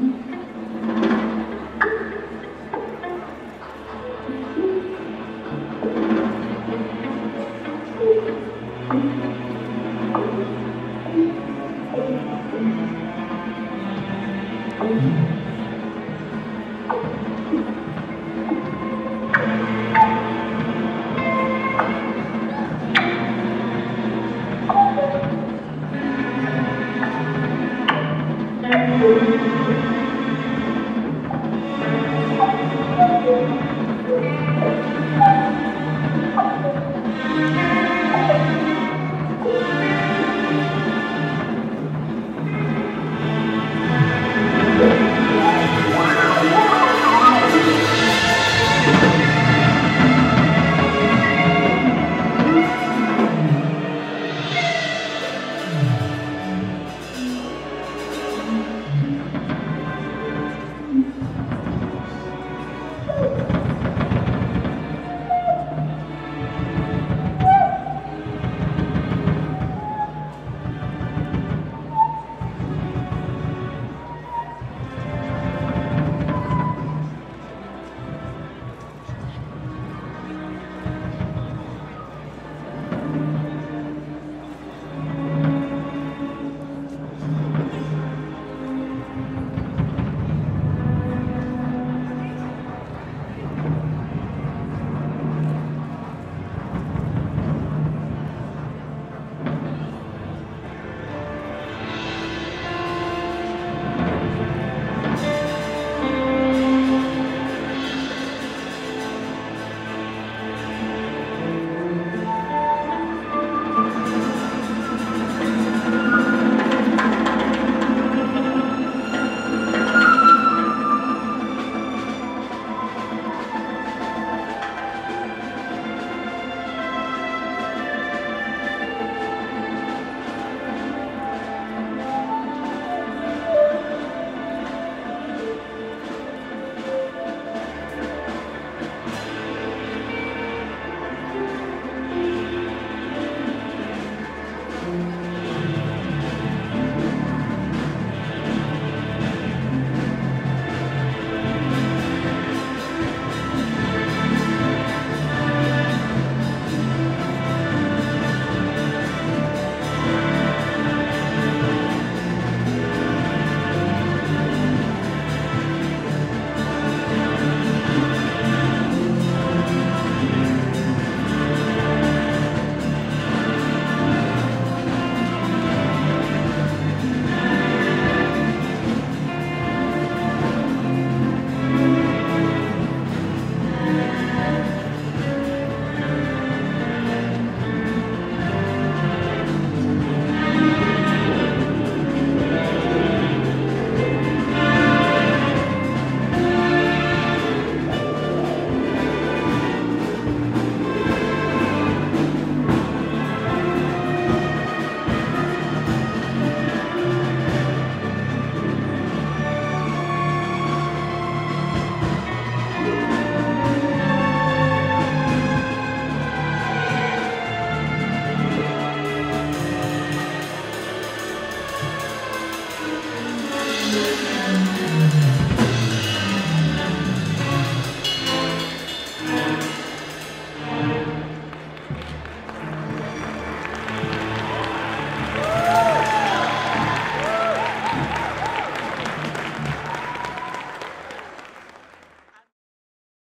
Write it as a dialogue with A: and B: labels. A: Mm-hmm.